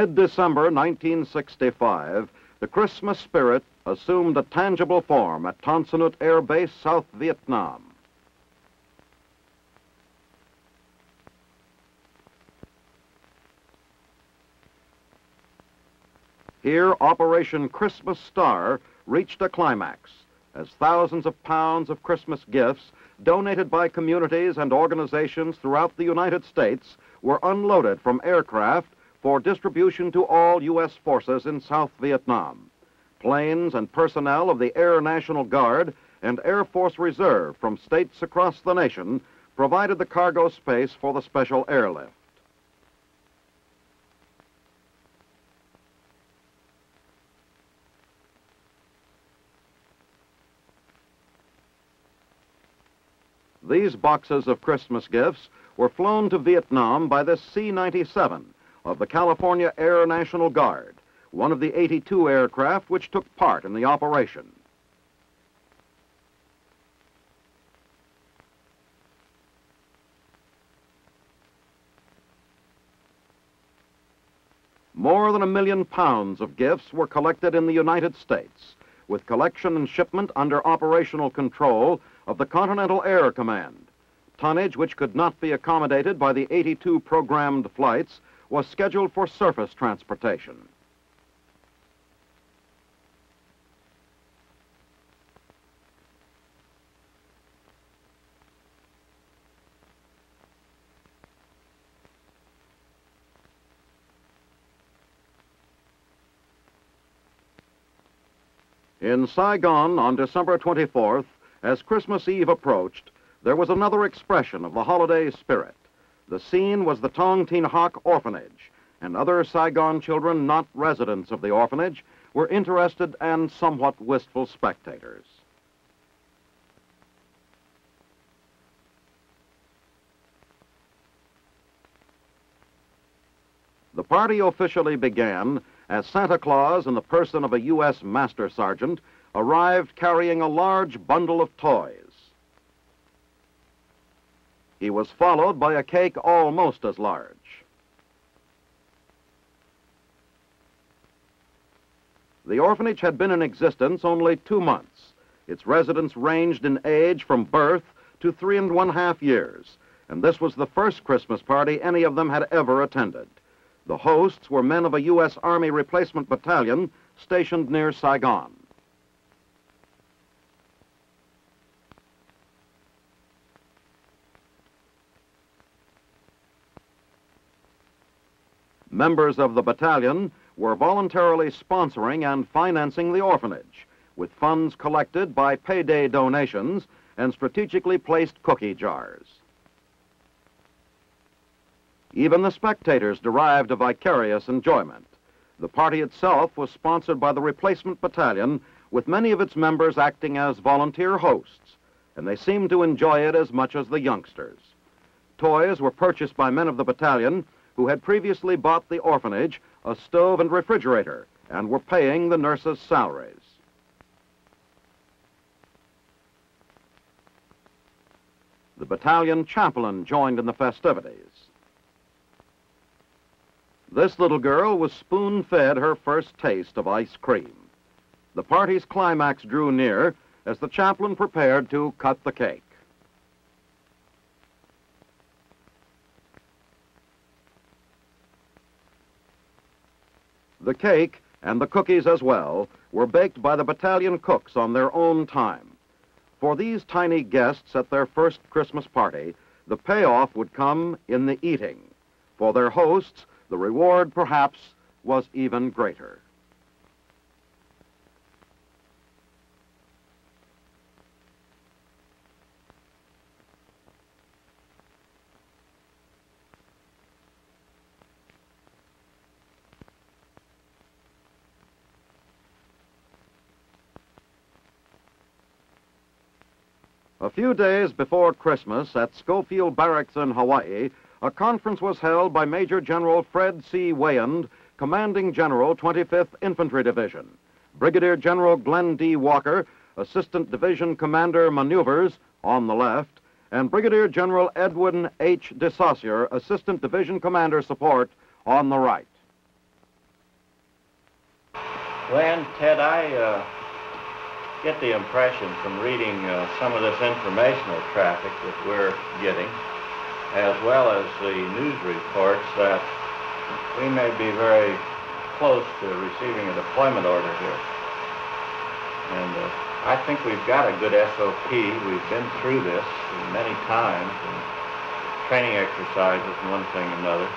In mid December 1965, the Christmas spirit assumed a tangible form at Tan Son Nhut Air Base, South Vietnam. Here, Operation Christmas Star reached a climax as thousands of pounds of Christmas gifts donated by communities and organizations throughout the United States were unloaded from aircraft for distribution to all U.S. forces in South Vietnam. Planes and personnel of the Air National Guard and Air Force Reserve from states across the nation provided the cargo space for the special airlift. These boxes of Christmas gifts were flown to Vietnam by the C-97 of the California Air National Guard, one of the 82 aircraft which took part in the operation. More than a million pounds of gifts were collected in the United States, with collection and shipment under operational control of the Continental Air Command. Tonnage which could not be accommodated by the 82 programmed flights was scheduled for surface transportation. In Saigon on December 24th, as Christmas Eve approached, there was another expression of the holiday spirit. The scene was the Tong Tin Hock Orphanage, and other Saigon children not residents of the orphanage were interested and somewhat wistful spectators. The party officially began as Santa Claus, in the person of a U.S. Master Sergeant, arrived carrying a large bundle of toys. He was followed by a cake almost as large. The orphanage had been in existence only two months. Its residents ranged in age from birth to three and one half years, and this was the first Christmas party any of them had ever attended. The hosts were men of a U.S. Army replacement battalion stationed near Saigon. Members of the battalion were voluntarily sponsoring and financing the orphanage with funds collected by payday donations and strategically placed cookie jars. Even the spectators derived a vicarious enjoyment. The party itself was sponsored by the replacement battalion, with many of its members acting as volunteer hosts, and they seemed to enjoy it as much as the youngsters. Toys were purchased by men of the battalion who had previously bought the orphanage a stove and refrigerator and were paying the nurses' salaries. The battalion chaplain joined in the festivities. This little girl was spoon-fed her first taste of ice cream. The party's climax drew near as the chaplain prepared to cut the cake. The cake, and the cookies as well, were baked by the battalion cooks on their own time. For these tiny guests at their first Christmas party, the payoff would come in the eating. For their hosts, the reward perhaps was even greater. A few days before Christmas at Schofield Barracks in Hawaii, a conference was held by Major General Fred C. Weyand, Commanding General, 25th Infantry Division, Brigadier General Glenn D. Walker, Assistant Division Commander Maneuvers, on the left, and Brigadier General Edwin H. de Saussure, Assistant Division Commander Support, on the right. Glenn, Ted, I uh, get the impression from reading uh, some of this informational traffic that we're getting, as well as the news reports, that we may be very close to receiving a deployment order here. And uh, I think we've got a good SOP. We've been through this many times, training exercises and one thing and another.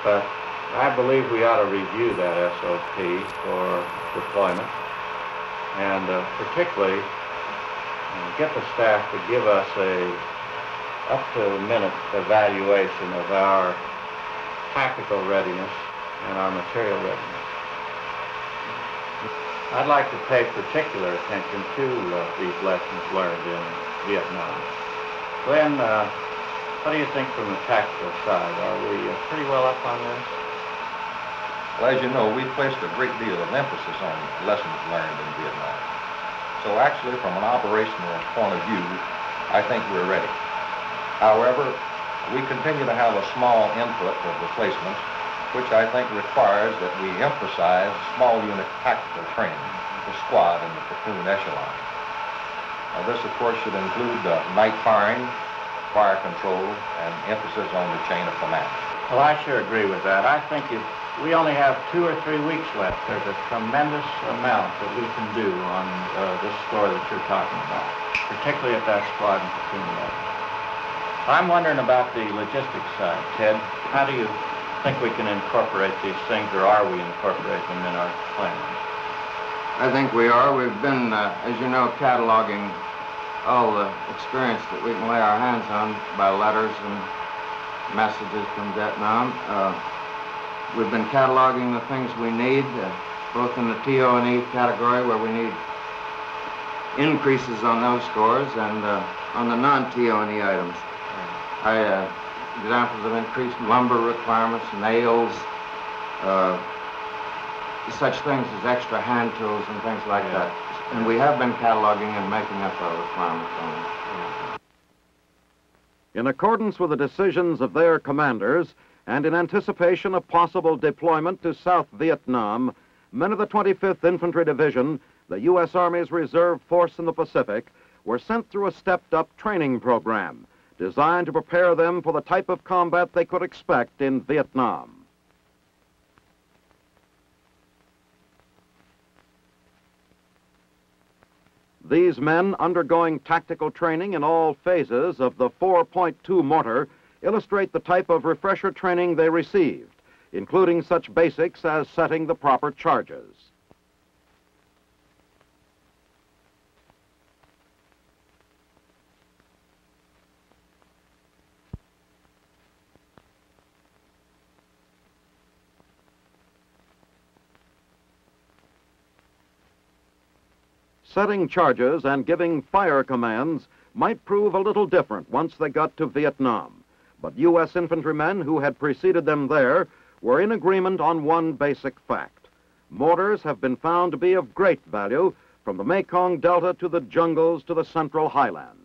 But I believe we ought to review that SOP for deployment and uh, particularly uh, get the staff to give us a up to a minute evaluation of our tactical readiness and our material readiness. I'd like to pay particular attention to uh, these lessons learned in Vietnam. Glenn, uh, what do you think from the tactical side? Are we uh, pretty well up on this? Well, as you know, we placed a great deal of emphasis on lessons learned in Vietnam. So actually, from an operational point of view, I think we're ready. However, we continue to have a small input of replacements, which I think requires that we emphasize small unit tactical training, the squad and the platoon echelon. Now, this, of course, should include uh, night firing, fire control, and emphasis on the chain of command. Well, I sure agree with that. I think if we only have two or three weeks left. There's a tremendous amount that we can do on uh, this score that you're talking about, particularly at that squad and platoon. I'm wondering about the logistics side, Ted. How do you think we can incorporate these things, or are we incorporating them in our plans? I think we are. We've been, uh, as you know, cataloging all the experience that we can lay our hands on by letters and messages from Vietnam. Uh, We've been cataloging the things we need, uh, both in the TO&E category where we need increases on those scores and uh, on the non-TO&E items. I, uh, examples of increased lumber requirements, nails, uh, such things as extra hand tools and things like yeah. that. And we have been cataloging and making up our requirements on them. In accordance with the decisions of their commanders, and in anticipation of possible deployment to South Vietnam, men of the 25th Infantry Division, the U.S. Army's reserve force in the Pacific, were sent through a stepped-up training program designed to prepare them for the type of combat they could expect in Vietnam. These men undergoing tactical training in all phases of the 4.2 mortar illustrate the type of refresher training they received, including such basics as setting the proper charges. Setting charges and giving fire commands might prove a little different once they got to Vietnam but U.S. infantrymen who had preceded them there were in agreement on one basic fact. Mortars have been found to be of great value from the Mekong Delta to the jungles to the central highlands.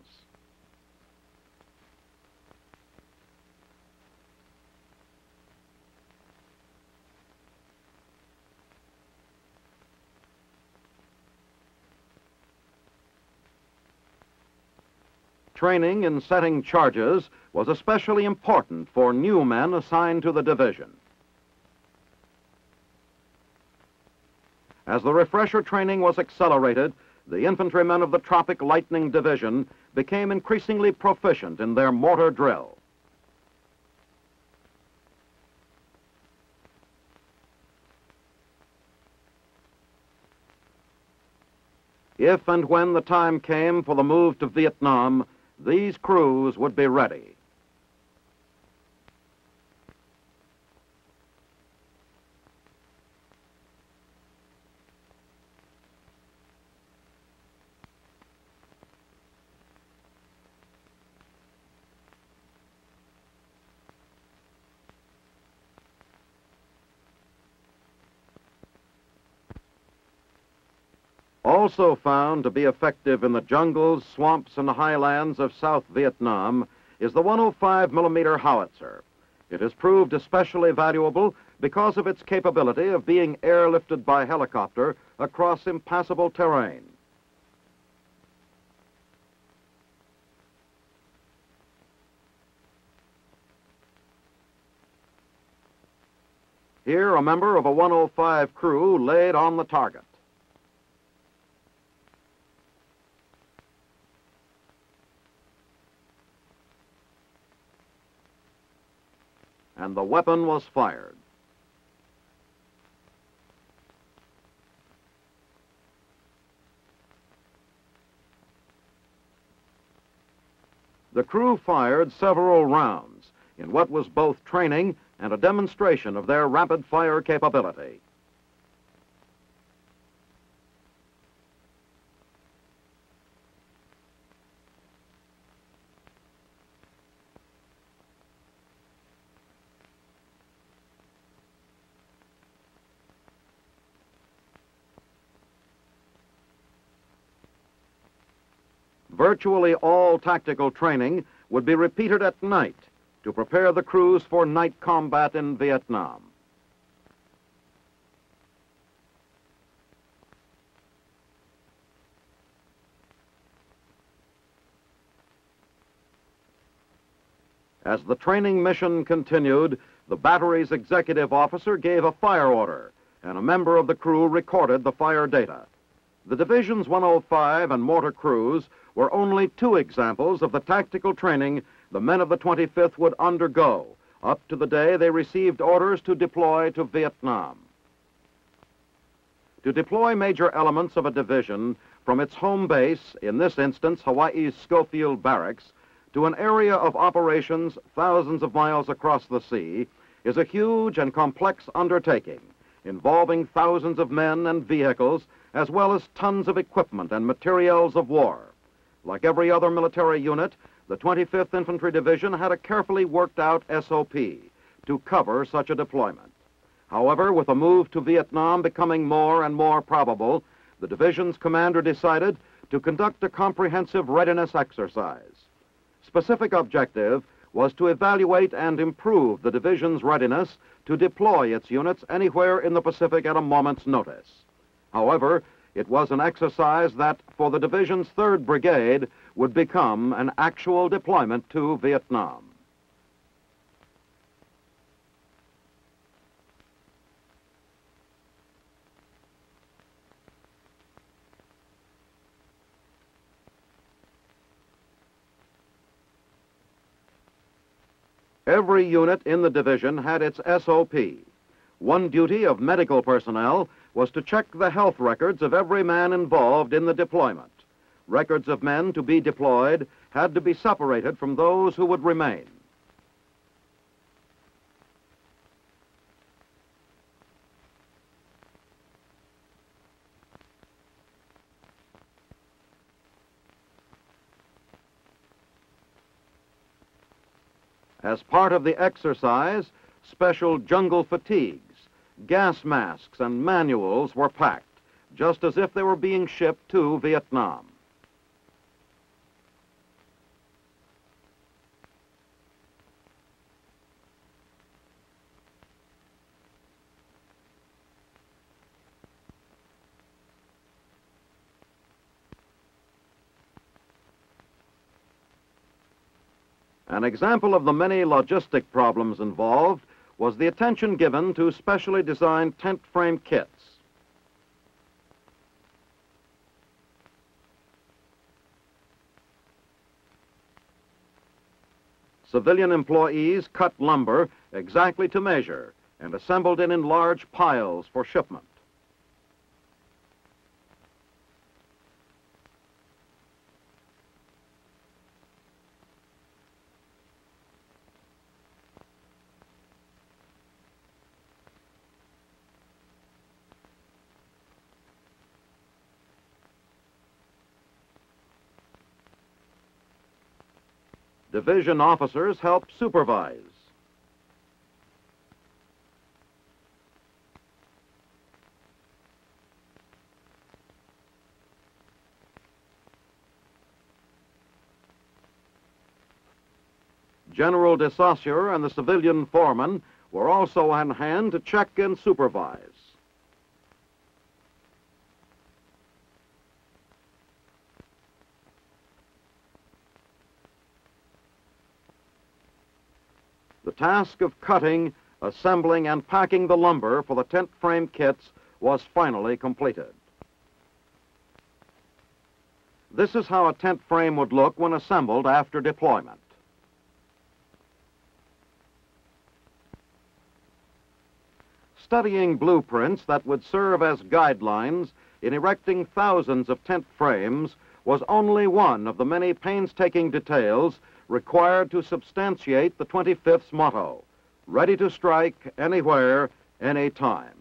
Training in setting charges was especially important for new men assigned to the division. As the refresher training was accelerated, the infantrymen of the Tropic Lightning Division became increasingly proficient in their mortar drill. If and when the time came for the move to Vietnam, these crews would be ready. Also found to be effective in the jungles, swamps, and highlands of South Vietnam is the 105 millimeter howitzer. It has proved especially valuable because of its capability of being airlifted by helicopter across impassable terrain. Here, a member of a 105 crew laid on the target. And the weapon was fired. The crew fired several rounds in what was both training and a demonstration of their rapid fire capability. Virtually all tactical training would be repeated at night to prepare the crews for night combat in Vietnam. As the training mission continued, the battery's executive officer gave a fire order, and a member of the crew recorded the fire data. The Division's 105 and mortar crews were only two examples of the tactical training the men of the 25th would undergo up to the day they received orders to deploy to Vietnam. To deploy major elements of a division from its home base, in this instance Hawaii's Schofield Barracks, to an area of operations thousands of miles across the sea is a huge and complex undertaking involving thousands of men and vehicles as well as tons of equipment and materials of war. Like every other military unit, the 25th Infantry Division had a carefully worked out SOP to cover such a deployment. However, with a move to Vietnam becoming more and more probable, the division's commander decided to conduct a comprehensive readiness exercise. Specific objective was to evaluate and improve the division's readiness to deploy its units anywhere in the Pacific at a moment's notice. However, it was an exercise that, for the division's 3rd Brigade, would become an actual deployment to Vietnam. Every unit in the division had its SOP. One duty of medical personnel was to check the health records of every man involved in the deployment. Records of men to be deployed had to be separated from those who would remain. As part of the exercise, special jungle fatigues, gas masks, and manuals were packed, just as if they were being shipped to Vietnam. An example of the many logistic problems involved was the attention given to specially designed tent frame kits. Civilian employees cut lumber exactly to measure and assembled it in large piles for shipment. Division officers help supervise. General de Saussure and the civilian foreman were also on hand to check and supervise. The task of cutting, assembling, and packing the lumber for the tent frame kits was finally completed. This is how a tent frame would look when assembled after deployment. Studying blueprints that would serve as guidelines in erecting thousands of tent frames was only one of the many painstaking details required to substantiate the 25th's motto, ready to strike anywhere, anytime.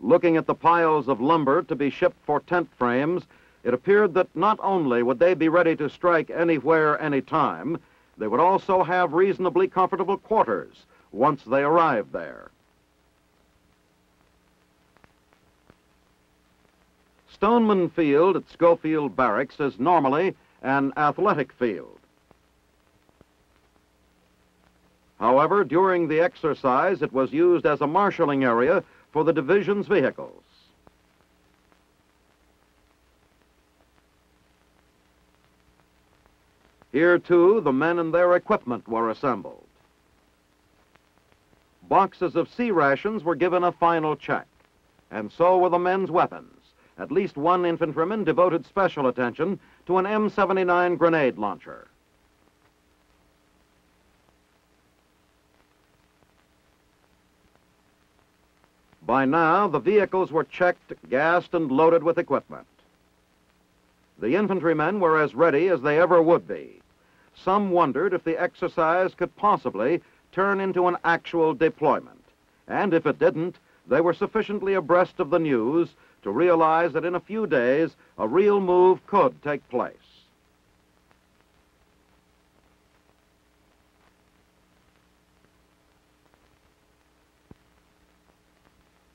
Looking at the piles of lumber to be shipped for tent frames, it appeared that not only would they be ready to strike anywhere, anytime, they would also have reasonably comfortable quarters once they arrived there. Stoneman Field at Schofield Barracks is normally an athletic field. However, during the exercise, it was used as a marshaling area for the division's vehicles. Here, too, the men and their equipment were assembled. Boxes of C rations were given a final check, and so were the men's weapons. At least one infantryman devoted special attention to an M79 grenade launcher. By now, the vehicles were checked, gassed, and loaded with equipment. The infantrymen were as ready as they ever would be. Some wondered if the exercise could possibly turn into an actual deployment. And if it didn't, they were sufficiently abreast of the news to realize that in a few days a real move could take place.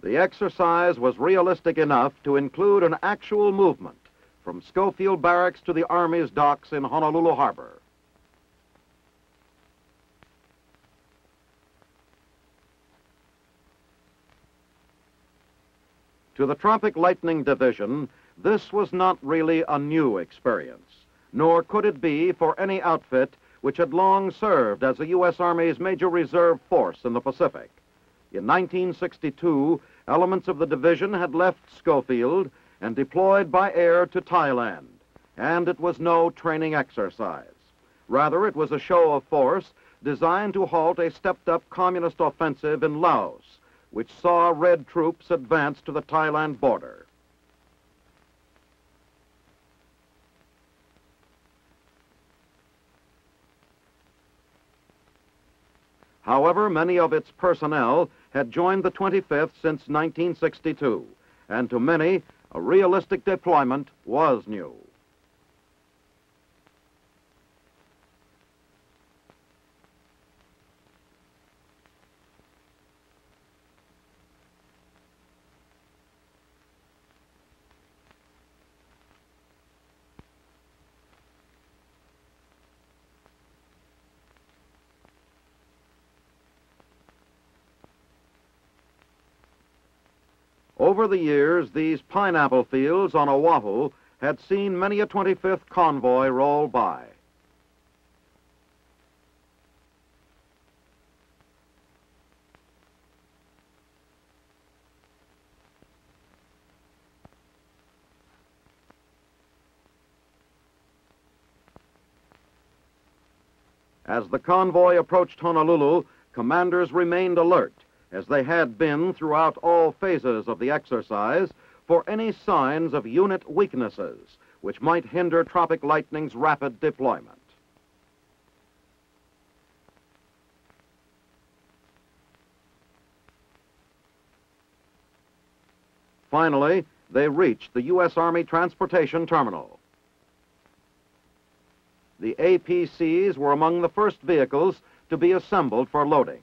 The exercise was realistic enough to include an actual movement from Schofield Barracks to the Army's docks in Honolulu Harbor. To the Tropic Lightning Division, this was not really a new experience, nor could it be for any outfit which had long served as the U.S. Army's major reserve force in the Pacific. In 1962, elements of the division had left Schofield and deployed by air to Thailand, and it was no training exercise. Rather, it was a show of force designed to halt a stepped-up communist offensive in Laos, which saw red troops advance to the Thailand border. However, many of its personnel had joined the 25th since 1962, and to many, a realistic deployment was new. Over the years, these pineapple fields on Oahu had seen many a 25th convoy roll by. As the convoy approached Honolulu, commanders remained alert as they had been throughout all phases of the exercise, for any signs of unit weaknesses which might hinder Tropic Lightning's rapid deployment. Finally, they reached the U.S. Army Transportation Terminal. The APCs were among the first vehicles to be assembled for loading.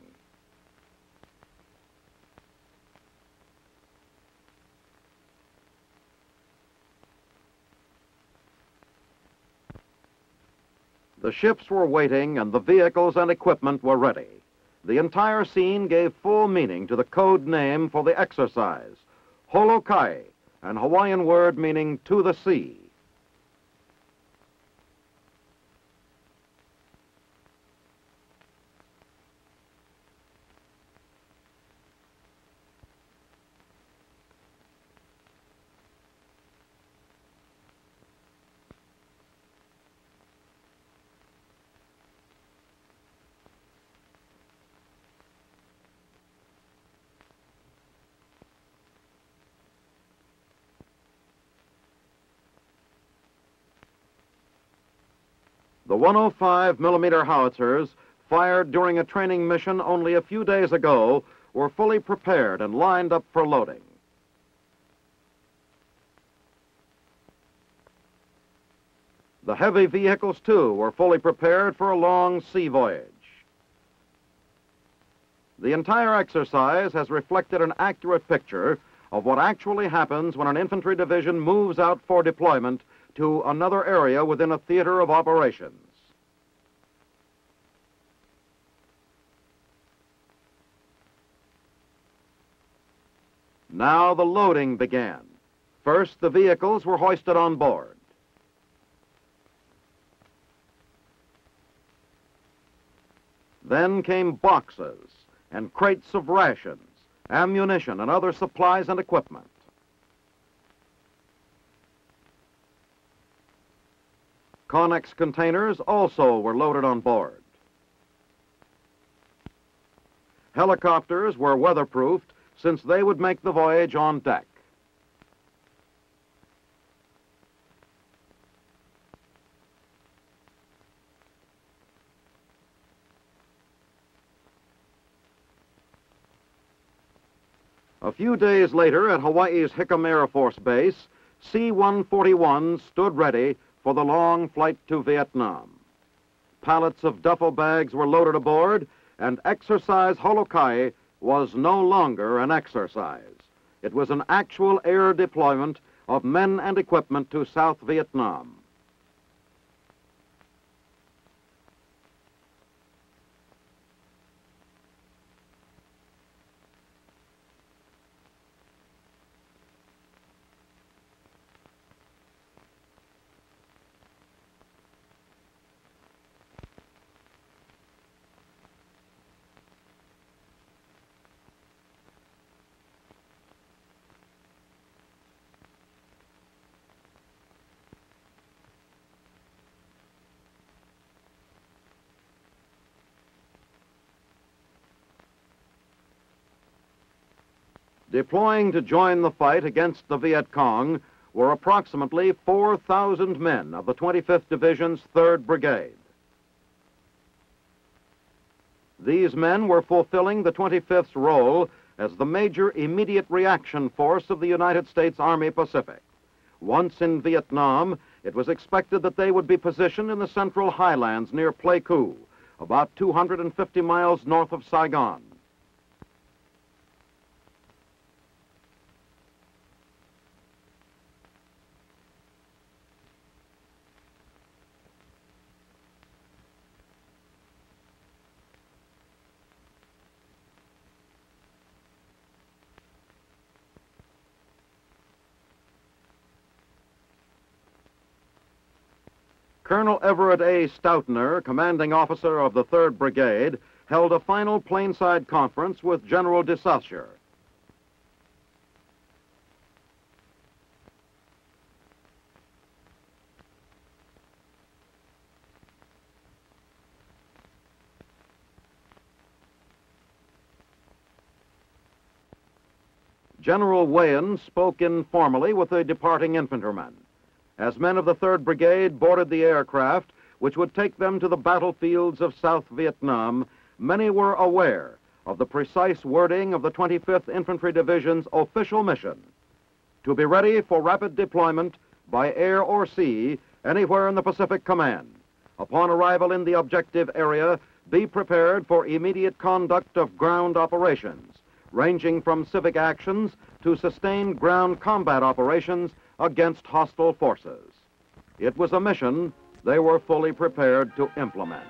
The ships were waiting and the vehicles and equipment were ready. The entire scene gave full meaning to the code name for the exercise, Holokai, an Hawaiian word meaning to the sea. The 105 millimeter howitzers, fired during a training mission only a few days ago, were fully prepared and lined up for loading. The heavy vehicles, too, were fully prepared for a long sea voyage. The entire exercise has reflected an accurate picture of what actually happens when an infantry division moves out for deployment to another area within a theater of operations. Now the loading began. First, the vehicles were hoisted on board. Then came boxes and crates of rations, ammunition, and other supplies and equipment. Connex containers also were loaded on board. Helicopters were weatherproofed since they would make the voyage on deck. A few days later at Hawaii's Hickam Air Force Base, C-141 stood ready for the long flight to Vietnam. Pallets of duffel bags were loaded aboard, and exercise Holokai was no longer an exercise. It was an actual air deployment of men and equipment to South Vietnam. Deploying to join the fight against the Viet Cong were approximately 4,000 men of the 25th Division's 3rd Brigade. These men were fulfilling the 25th's role as the major immediate reaction force of the United States Army Pacific. Once in Vietnam, it was expected that they would be positioned in the central highlands near Pleiku, about 250 miles north of Saigon. Colonel Everett A. Stoutner, commanding officer of the 3rd Brigade, held a final planeside conference with General de Saussure. General Weyand spoke informally with the departing infantrymen as men of the 3rd Brigade boarded the aircraft which would take them to the battlefields of South Vietnam, many were aware of the precise wording of the 25th Infantry Division's official mission to be ready for rapid deployment by air or sea anywhere in the Pacific Command. Upon arrival in the objective area, be prepared for immediate conduct of ground operations, ranging from civic actions to sustained ground combat operations against hostile forces. It was a mission they were fully prepared to implement.